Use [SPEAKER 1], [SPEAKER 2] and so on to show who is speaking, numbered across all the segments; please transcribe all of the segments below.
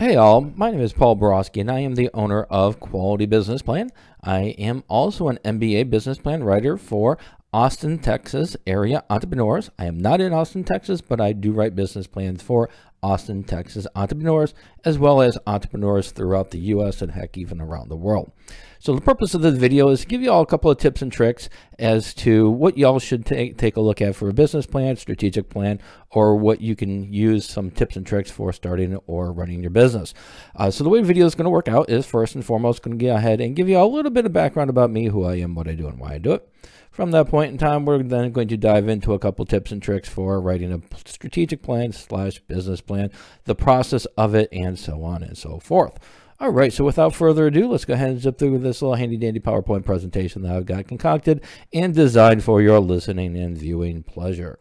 [SPEAKER 1] Hey all, my name is Paul Borosky and I am the owner of Quality Business Plan. I am also an MBA business plan writer for Austin, Texas area entrepreneurs. I am not in Austin, Texas, but I do write business plans for Austin, Texas entrepreneurs, as well as entrepreneurs throughout the US and heck, even around the world. So the purpose of this video is to give you all a couple of tips and tricks as to what y'all should take, take a look at for a business plan, strategic plan, or what you can use some tips and tricks for starting or running your business. Uh, so the way the video is going to work out is first and foremost going to go ahead and give you a little bit of background about me, who I am, what I do, and why I do it. From that point in time, we're then going to dive into a couple tips and tricks for writing a strategic plan slash business plan, the process of it, and so on and so forth. All right, so without further ado, let's go ahead and zip through this little handy dandy PowerPoint presentation that I've got concocted and designed for your listening and viewing pleasure.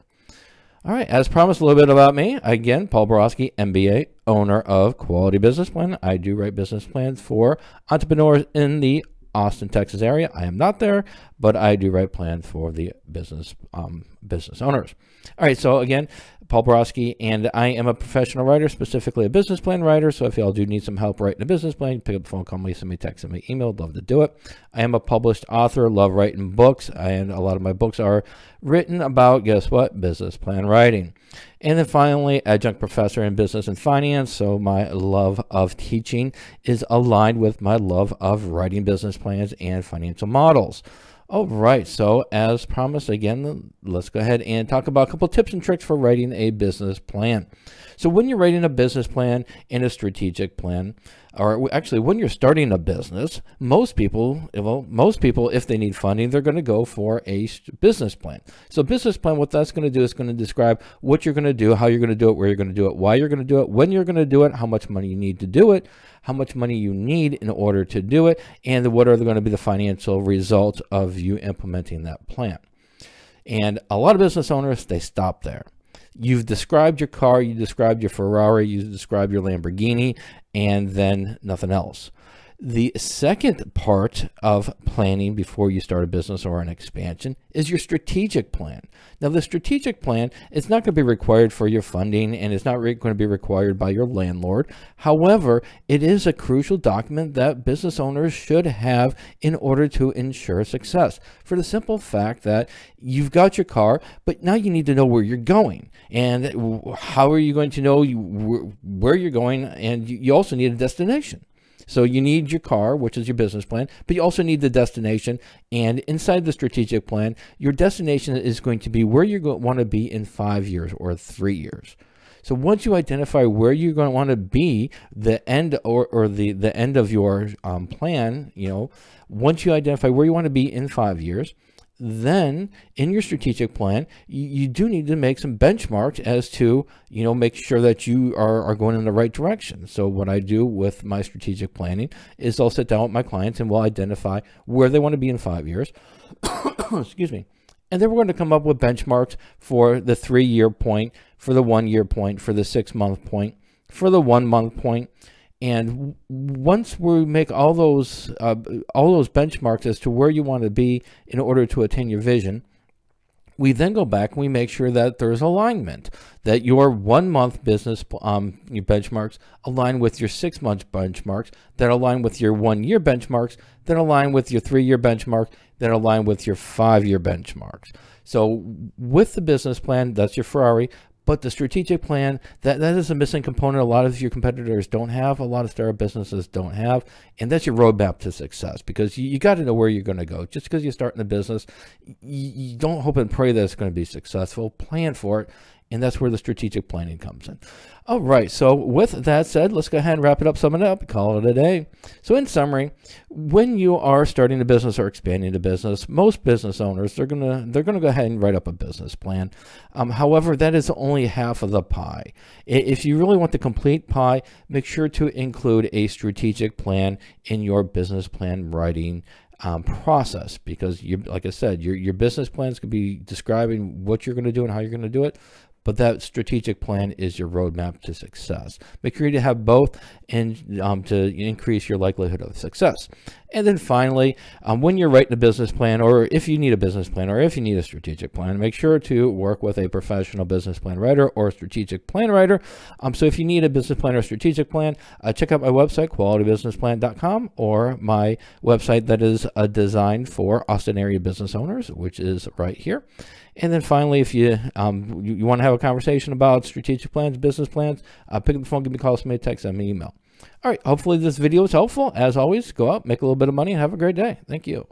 [SPEAKER 1] All right, as promised, a little bit about me. Again, Paul Borosky, MBA, owner of Quality Business Plan. I do write business plans for entrepreneurs in the Austin, Texas area. I am not there, but I do write plans for the business um, business owners. All right, so again, Paul Borosky, and I am a professional writer, specifically a business plan writer. So if y'all do need some help writing a business plan, pick up the phone, call me, send me text, send me email. Love to do it. I am a published author, love writing books, and a lot of my books are written about, guess what, business plan writing. And then finally, adjunct professor in business and finance. So my love of teaching is aligned with my love of writing business plans and financial models. All right, so as promised, again, let's go ahead and talk about a couple tips and tricks for writing a business plan. So when you're writing a business plan and a strategic plan, or actually when you're starting a business, most people, well, most people, if they need funding, they're going to go for a business plan. So business plan, what that's going to do is going to describe what you're going to do, how you're going to do it, where you're going to do it, why you're going to do it, when you're going to do it, how much money you need to do it, how much money you need in order to do it, and what are going to be the financial results of you implementing that plan. And a lot of business owners, they stop there. You've described your car, you described your Ferrari, you described your Lamborghini, and then nothing else. The second part of planning before you start a business or an expansion is your strategic plan. Now, the strategic plan is not going to be required for your funding and it's not going to be required by your landlord. However, it is a crucial document that business owners should have in order to ensure success. For the simple fact that you've got your car, but now you need to know where you're going. And how are you going to know where you're going? And you also need a destination. So you need your car, which is your business plan, but you also need the destination. And inside the strategic plan, your destination is going to be where you want to be in five years or three years. So once you identify where you're going to want to be, the end or, or the, the end of your um, plan, you know, once you identify where you want to be in five years, then in your strategic plan, you, you, do need to make some benchmarks as to, you know, make sure that you are, are going in the right direction. So what I do with my strategic planning is I'll sit down with my clients and we'll identify where they want to be in five years. Excuse me. And then we're going to come up with benchmarks for the three year point, for the one year point, for the six month point, for the one month point, and once we make all those uh, all those benchmarks as to where you want to be in order to attain your vision, we then go back and we make sure that there's alignment, that your one month business um, your benchmarks align with your six month benchmarks, that align with your one year benchmarks, that align with your three year benchmark, that align with your five year benchmarks. So with the business plan, that's your Ferrari. But the strategic plan, that, that is a missing component a lot of your competitors don't have, a lot of startup businesses don't have. And that's your roadmap to success because you, you got to know where you're going to go. Just because you're starting a business, you, you don't hope and pray that it's going to be successful. Plan for it and that's where the strategic planning comes in. All right, so with that said, let's go ahead and wrap it up, sum it up, call it a day. So in summary, when you are starting a business or expanding a business, most business owners, they're gonna they're gonna go ahead and write up a business plan. Um, however, that is only half of the pie. If you really want the complete pie, make sure to include a strategic plan in your business plan writing um, process because you like I said, your your business plans could be describing what you're going to do and how you're going to do it, but that strategic plan is your roadmap to success. Make sure you have both and um, to increase your likelihood of success. And then finally, um, when you're writing a business plan, or if you need a business plan, or if you need a strategic plan, make sure to work with a professional business plan writer or strategic plan writer. Um, so if you need a business plan or strategic plan, uh, check out my website, qualitybusinessplan.com, or my website that is uh, designed for Austin area business owners, which is right here. And then finally, if you um, you, you want to have a conversation about strategic plans, business plans, uh, pick up the phone, give me a call, send me a text, send me an email. All right, hopefully this video was helpful. As always, go out, make a little bit of money, and have a great day. Thank you.